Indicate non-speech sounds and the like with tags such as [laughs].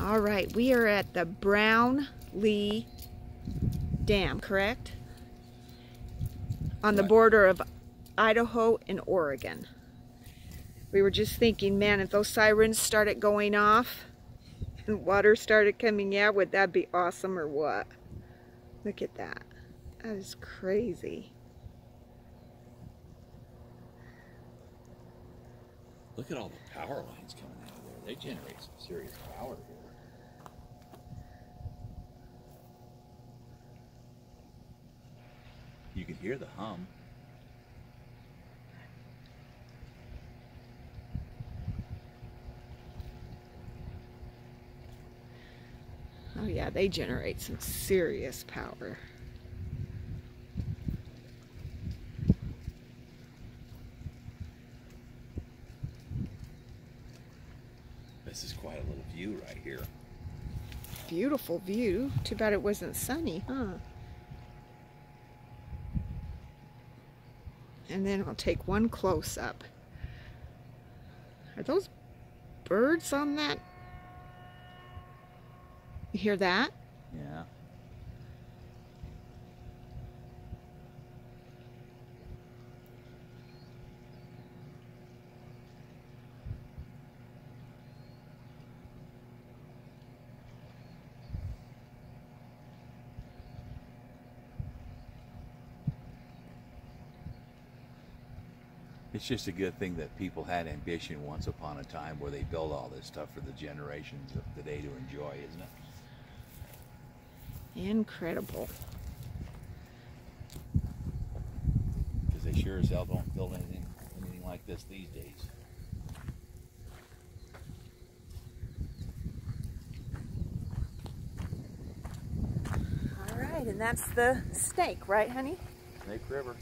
All right, we are at the Brownlee Dam, correct? On the border of Idaho and Oregon. We were just thinking, man, if those sirens started going off [laughs] and water started coming out, would that be awesome or what? Look at that. That is crazy. Look at all the power lines coming out of there. They generate some serious power here. You can hear the hum. Oh yeah, they generate some serious power. This is quite a little view right here. Beautiful view. Too bad it wasn't sunny, huh? And then I'll take one close up. Are those birds on that? You hear that? Yeah. It's just a good thing that people had ambition once upon a time where they built all this stuff for the generations of today to enjoy, isn't it? Incredible. Because they sure as hell don't build anything anything like this these days. All right, and that's the snake, right, honey? Snake River.